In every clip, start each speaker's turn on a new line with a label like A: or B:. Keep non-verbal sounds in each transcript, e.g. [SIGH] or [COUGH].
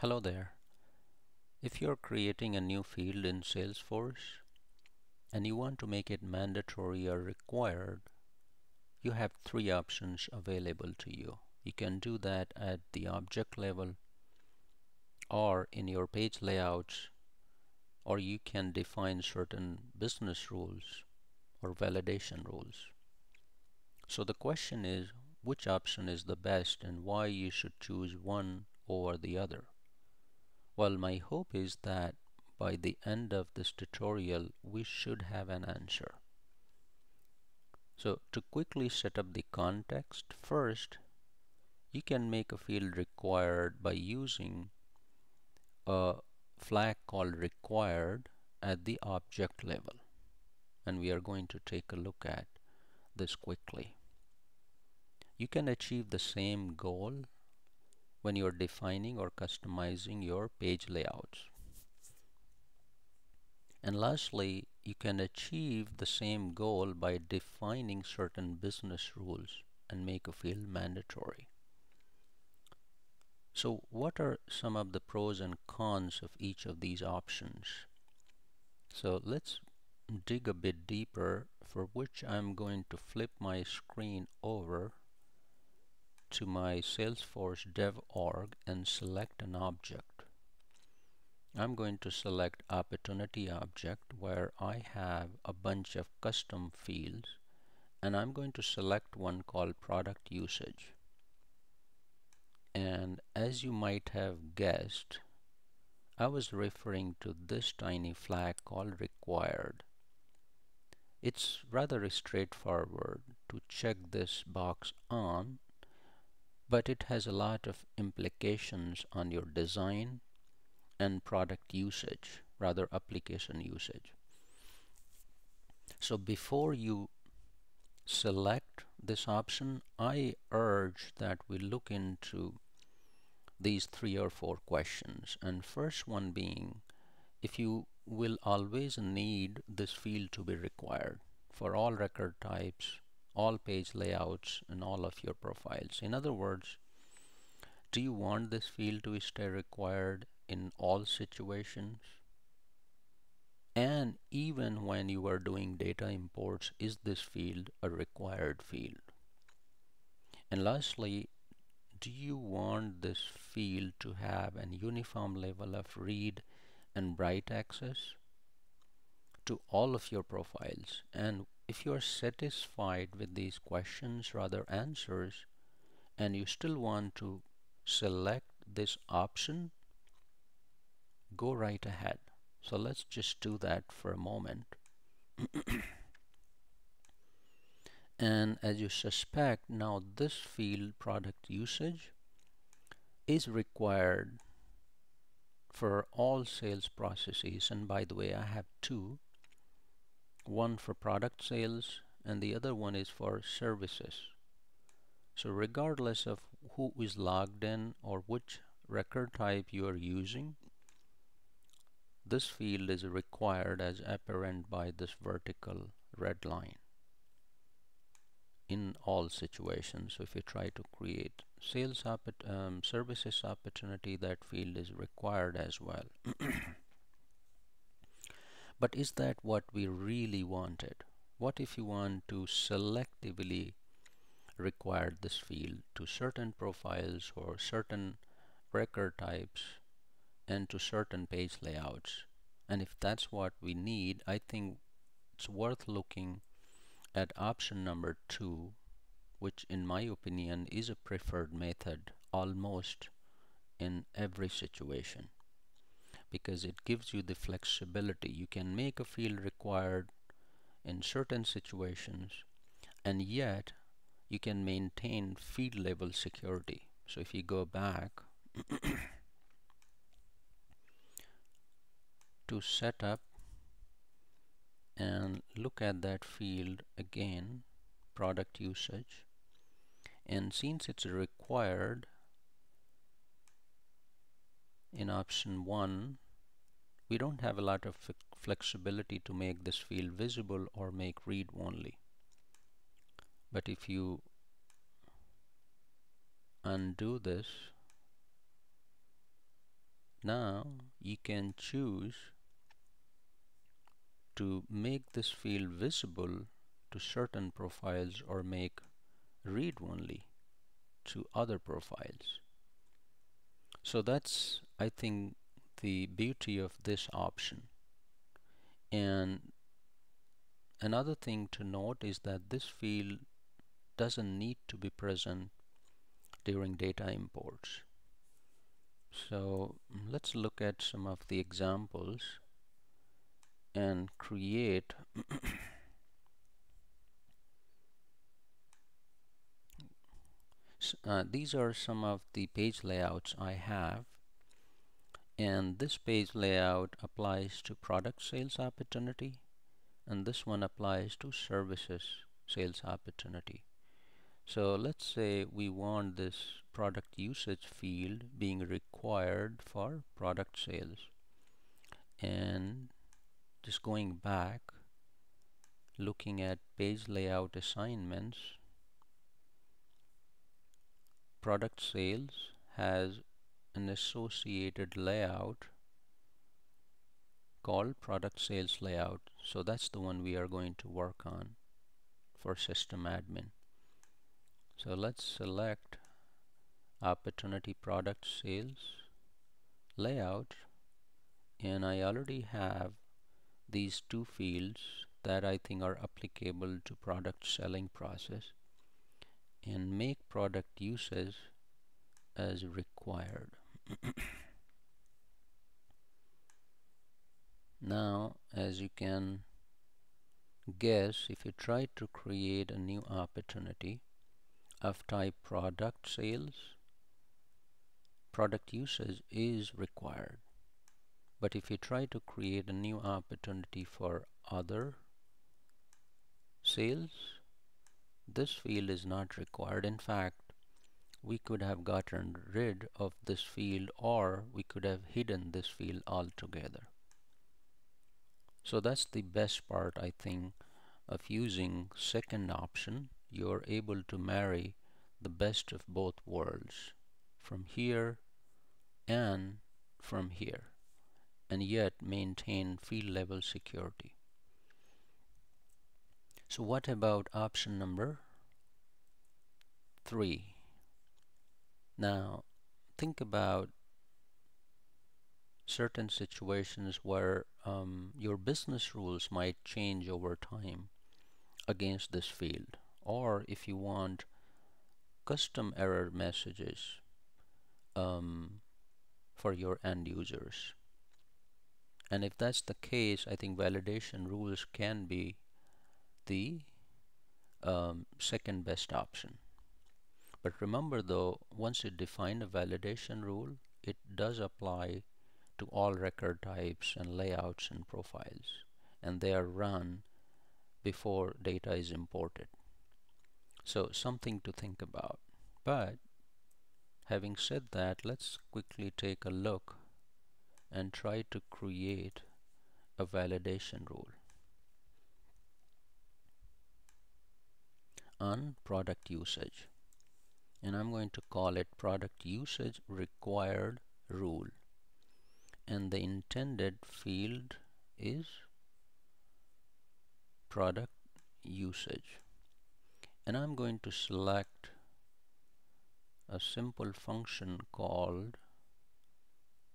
A: Hello there. If you're creating a new field in Salesforce and you want to make it mandatory or required, you have three options available to you. You can do that at the object level or in your page layouts or you can define certain business rules or validation rules. So the question is which option is the best and why you should choose one over the other. Well, my hope is that by the end of this tutorial, we should have an answer. So to quickly set up the context, first, you can make a field required by using a flag called required at the object level. And we are going to take a look at this quickly. You can achieve the same goal when you're defining or customizing your page layouts. And lastly, you can achieve the same goal by defining certain business rules and make a field mandatory. So what are some of the pros and cons of each of these options? So let's dig a bit deeper for which I'm going to flip my screen over to my Salesforce dev org and select an object. I'm going to select opportunity object where I have a bunch of custom fields and I'm going to select one called product usage. And as you might have guessed, I was referring to this tiny flag called required. It's rather straightforward to check this box on but it has a lot of implications on your design and product usage, rather application usage. So before you select this option, I urge that we look into these three or four questions. And first one being, if you will always need this field to be required for all record types all page layouts and all of your profiles. In other words, do you want this field to stay required in all situations? And even when you are doing data imports, is this field a required field? And lastly, do you want this field to have an uniform level of read and write access to all of your profiles? And if you are satisfied with these questions rather answers and you still want to select this option go right ahead. So let's just do that for a moment. [CLEARS THROAT] And as you suspect now this field product usage is required for all sales processes. And by the way I have two one for product sales and the other one is for services. So regardless of who is logged in or which record type you are using this field is required as apparent by this vertical red line in all situations. So if you try to create sales um, services opportunity that field is required as well [CLEARS THROAT] But is that what we really wanted? What if you want to selectively require this field to certain profiles or certain record types and to certain page layouts? And if that's what we need, I think it's worth looking at option number two, which in my opinion is a preferred method almost in every situation because it gives you the flexibility. You can make a field required in certain situations and yet you can maintain field level security. So if you go back [COUGHS] to setup and look at that field again, product usage, and since it's required option 1 we don't have a lot of flexibility to make this field visible or make read only but if you undo this now you can choose to make this field visible to certain profiles or make read only to other profiles. So that's I think the beauty of this option. And another thing to note is that this field doesn't need to be present during data imports. So let's look at some of the examples and create uh, these are some of the page layouts I have. And this page layout applies to product sales opportunity and this one applies to services sales opportunity. So let's say we want this product usage field being required for product sales. And just going back looking at page layout assignments product sales has an associated layout called product sales layout. So that's the one we are going to work on for system admin. So let's select opportunity product sales layout. And I already have these two fields that I think are applicable to product selling process and make product uses as required. [COUGHS] now as you can guess if you try to create a new opportunity of type product sales product usage is required but if you try to create a new opportunity for other sales this field is not required. In fact, we could have gotten rid of this field or we could have hidden this field altogether. So that's the best part I think of using second option. You're able to marry the best of both worlds from here and from here and yet maintain field level security. So what about option number three? Now think about certain situations where um, your business rules might change over time against this field or if you want custom error messages um, for your end users and if that's the case I think validation rules can be the um, second best option. But remember though, once you define a validation rule, it does apply to all record types and layouts and profiles and they are run before data is imported. So something to think about. But having said that, let's quickly take a look and try to create a validation rule. On product usage. And I'm going to call it product usage required rule. And the intended field is product usage. And I'm going to select a simple function called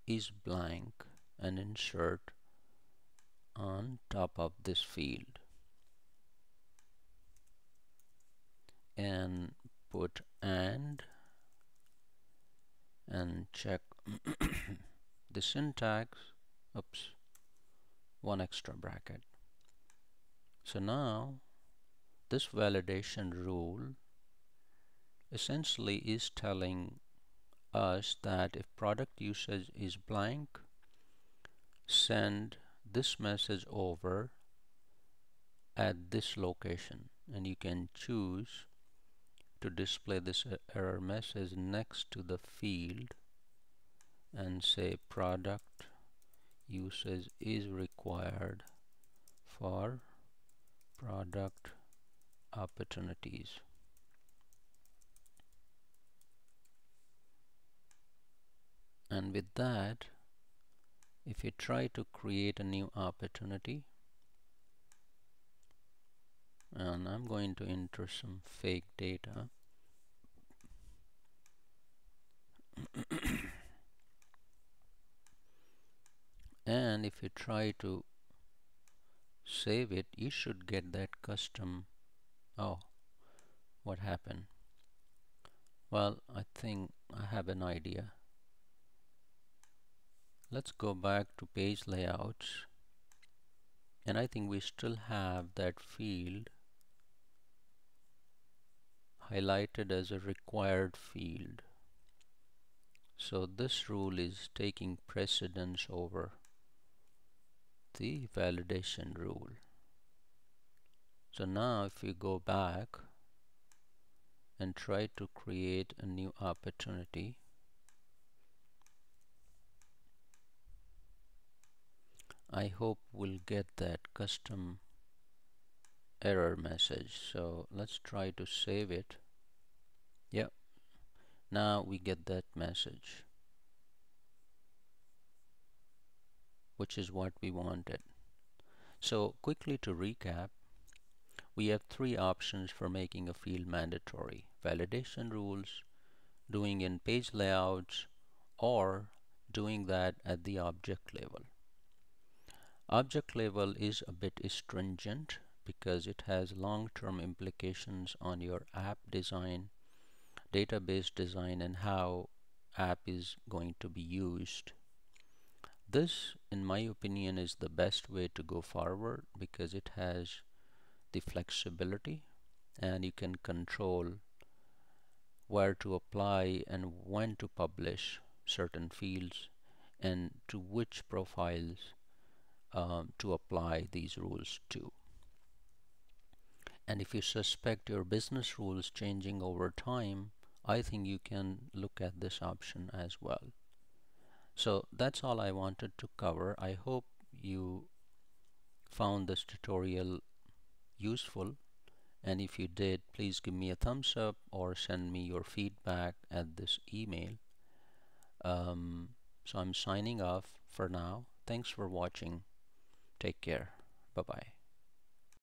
A: is blank and insert on top of this field and put and and check [COUGHS] the syntax. Oops. One extra bracket. So now this validation rule essentially is telling us that if product usage is blank send this message over at this location. And you can choose to display this error message next to the field and say product usage is required for product opportunities. And with that if you try to create a new opportunity and I'm going to enter some fake data and if you try to save it you should get that custom. Oh what happened? Well I think I have an idea. Let's go back to page layouts. And I think we still have that field highlighted as a required field so this rule is taking precedence over the validation rule. So now if we go back and try to create a new opportunity I hope we'll get that custom error message. So let's try to save it. Yep now we get that message which is what we wanted. So quickly to recap, we have three options for making a field mandatory. Validation rules, doing in page layouts, or doing that at the object level. Object level is a bit stringent because it has long-term implications on your app design, database design, and how app is going to be used this, in my opinion, is the best way to go forward because it has the flexibility and you can control where to apply and when to publish certain fields and to which profiles um, to apply these rules to. And if you suspect your business rules changing over time, I think you can look at this option as well. So that's all I wanted to cover. I hope you found this tutorial useful and if you did please give me a thumbs up or send me your feedback at this email. Um, so I'm signing off for now. Thanks for watching. Take care. Bye bye.